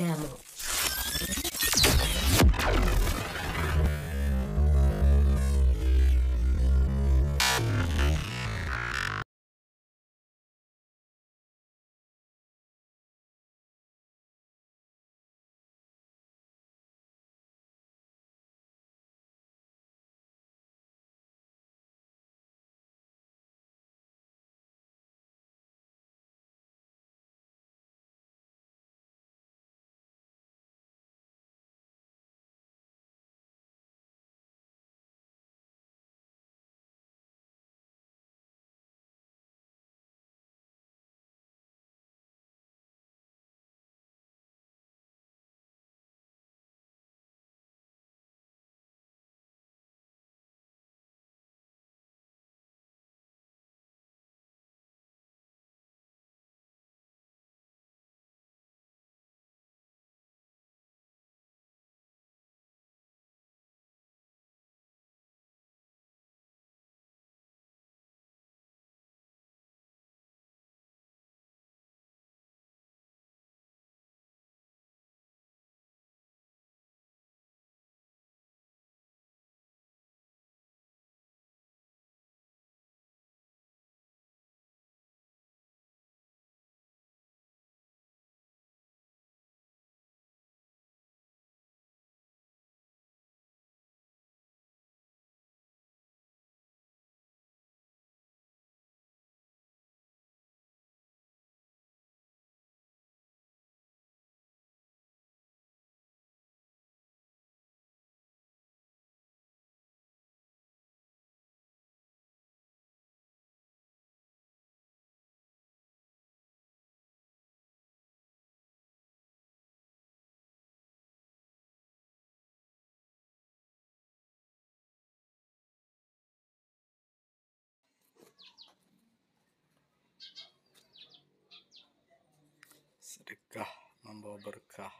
demo. Sedekah membawa berkah